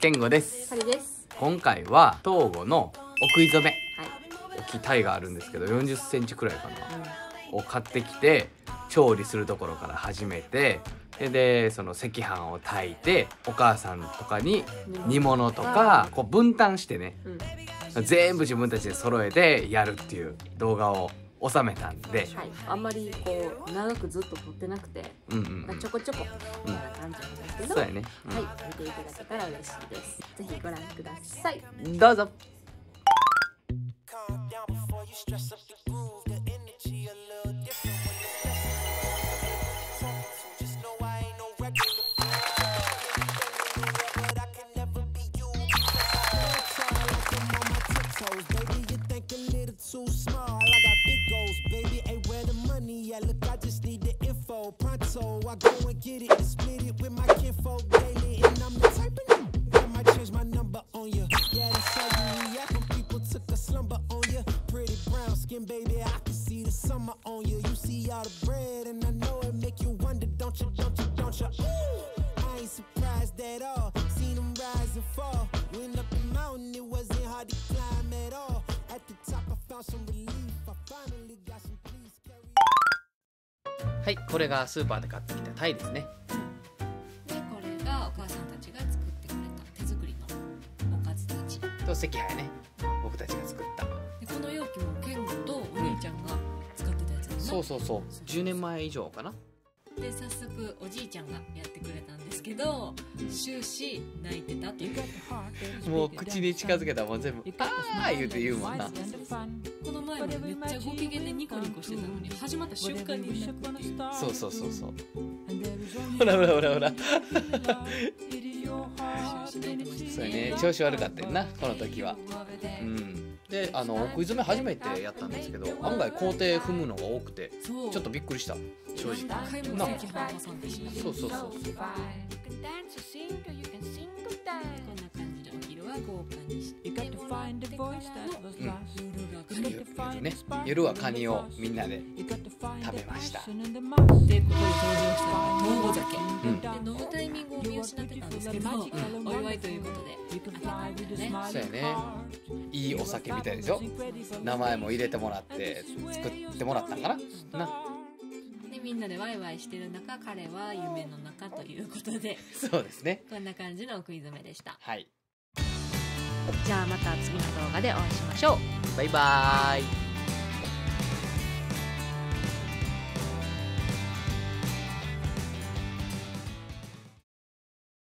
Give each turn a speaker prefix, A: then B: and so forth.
A: 健吾です。今回は東郷のお食い初め。
B: はい。
A: 置き鯛があるんですけど4 0センチくらいかな。を買ってきて調理するところから始めてででその赤飯を炊いてお母さんとかに煮物とかこう分担してね。
B: うん。
A: 全部自分たちで揃えてやるっていう動画を収めたんで、
B: はい。あんまりこう長くずっと撮ってなくて
A: うんうんうん。
B: まあちょこちょこみたいな感じなんですけど、
A: そうやね、うん。
B: はい。見ていただけたら嬉しいです。ぜひご覧ください。
A: どうぞ
C: I just need the info. Pronto, I go and get it and split it with my kinfolk daily. And I'm the type of nigga I might change my number on you. Yeah, that's how you react when people took a slumber on you. Pretty brown skin, baby. I can see the summer on you. You see all the bread, and I know it make you wonder, don't you, don't you, don't you? Ooh, I ain't surprised at all.
A: はいこれがスーパーで買ってきたタイですね。
B: でこれがお母さんたちが作ってくれた手作りのおかずたち。で
A: と赤飯やね。僕たちが作った。
B: この容器もケンゴとお兄ちゃんが使ってたやつだよね
A: そうそうそう。10年前以上かな
B: で早速おじいちゃんがやってくれたんですけど終始泣いてたっていう。
A: もう口に近づけたらもう全部「あー」言うて言うもんな。
B: この前もめっちゃご機嫌でニコニコしてたのに始まった瞬間に泣くっていう
A: そうそうそう。そうほらほらほらほら そうやね。調子悪かったよなこの時は。うん。であのお食い初め初めてやったんですけど案外工程踏むのが多くて
B: そう
A: ちょっとびっくりした。正直
B: 買い物赤飯挟ん。でしまう。
A: そう。そう。そう。
B: こん
A: ね夜はカニをみんなで食べました
B: でここに登場したトンボ酒、
A: う。ん
B: で飲むタイミングを見失ってたんですけど、お祝いということで。開けたんだよね
A: そうやね。いいお酒みたいでしょ？名前も入れてもらって作ってもらったんかな？な。
B: でみんなでワイワイしてる中彼は夢の中ということで。
A: そうですね。
B: こんな感じのお食い初めでした。
A: はい。
B: じゃあまた次の動画でお会いしましょう。
A: バイバーイ